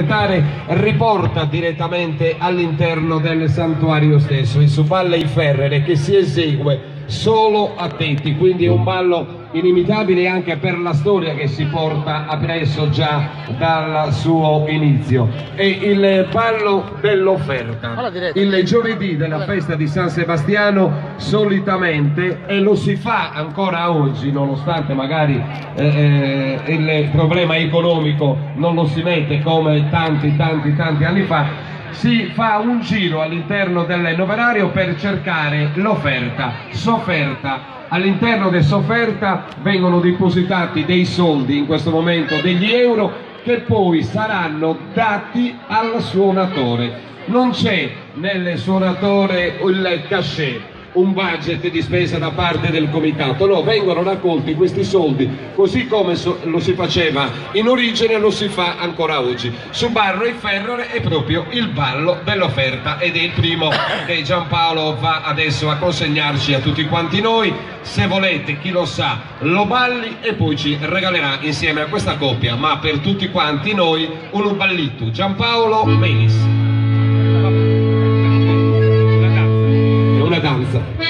interpretare riporta direttamente all'interno del santuario stesso, il Suballe Ferrere che si esegue solo a tetti, quindi è un ballo inimitabile anche per la storia che si porta appresso già dal suo inizio. È il ballo dell'offerta, il giovedì della festa di San Sebastiano solitamente e lo si fa ancora oggi, nonostante magari eh, eh, il problema economico non lo si mette come tanti tanti tanti anni fa, si fa un giro all'interno del noverario per cercare l'offerta, sofferta. All'interno del sofferta vengono depositati dei soldi, in questo momento degli euro, che poi saranno dati al suonatore. Non c'è nel suonatore il cachet, un budget di spesa da parte del comitato, no, vengono raccolti questi soldi così come lo si faceva in origine lo si fa ancora oggi. Su Barro e Ferrore è proprio il ballo dell'offerta ed è il primo che Giampaolo va adesso a consegnarci a tutti quanti noi. Se volete, chi lo sa, lo balli e poi ci regalerà insieme a questa coppia, ma per tutti quanti noi, un ballito. Giampaolo Menis. Jesus.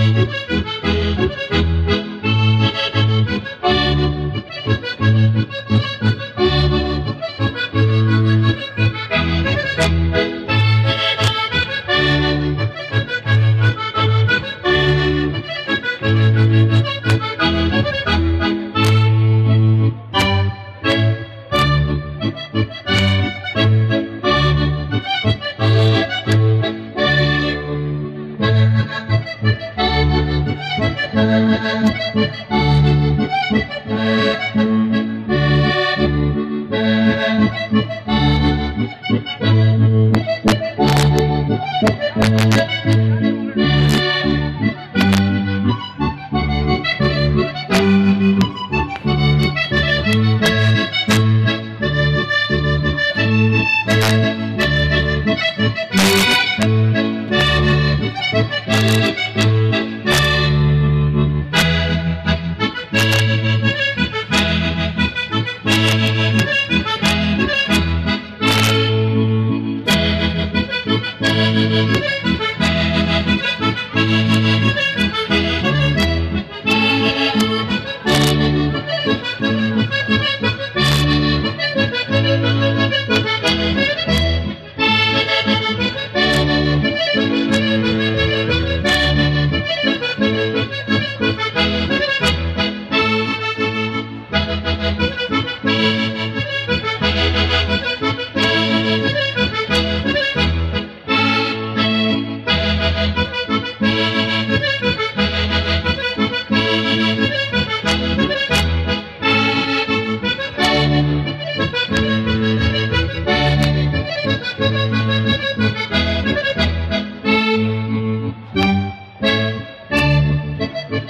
Thank you. Thank you.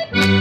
thank you.